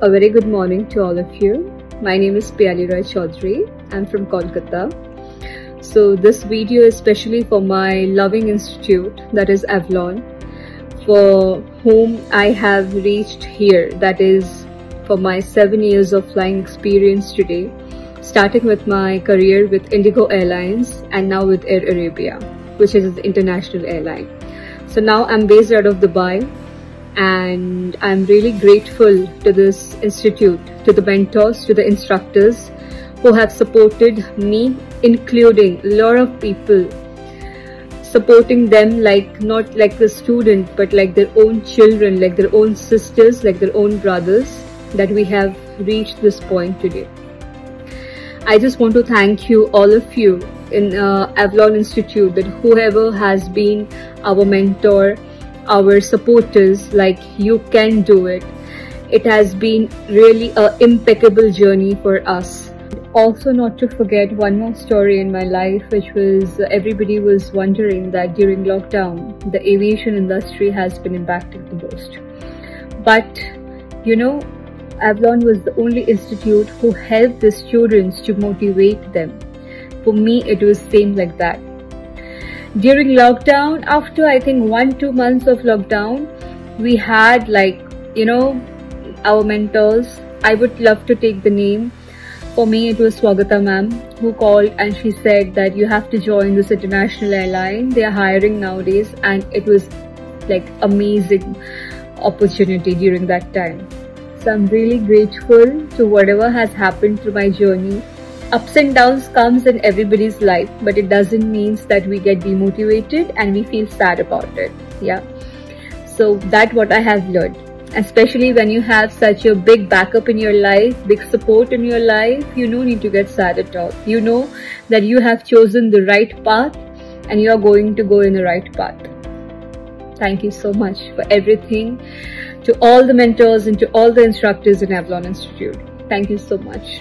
A very good morning to all of you. My name is Piyali Roy Chaudhary. I'm from Kolkata. So this video is especially for my loving institute that is Avlon for whom I have reached here that is for my 7 years of flying experience today starting with my career with Indigo Airlines and now with Air Arabia which is an international airline. So now I'm based out of Dubai and I'm really grateful to this institute, to the mentors, to the instructors who have supported me, including a lot of people supporting them like not like the student but like their own children like their own sisters like their own brothers that we have reached this point today. I just want to thank you all of you in uh, Avlon institute that whoever has been our mentor our supporters like you can do it. It has been really a impeccable journey for us. Also not to forget one more story in my life which was uh, everybody was wondering that during lockdown the aviation industry has been impacted the most. But you know Avlon was the only institute who helped the students to motivate them. For me it was same like that during lockdown after i think one two months of lockdown we had like you know our mentors. I would love to take the name. For me it was swagata ma'am who called and she said that you have to join this international airline. They are hiring nowadays and it was like amazing opportunity during that time. So i'm really grateful to whatever has happened through my journey ups and downs comes in everybody's life but it doesn't mean that we get demotivated and we feel sad about it. Yeah. So that what i have learned. Especially when you have such a big backup in your life big support in your life you no need to get sad at all. You know that you have chosen the right path and you are going to go in the right path. Thank you so much for everything. To all the mentors and to all the instructors in Avlon institute. Thank you so much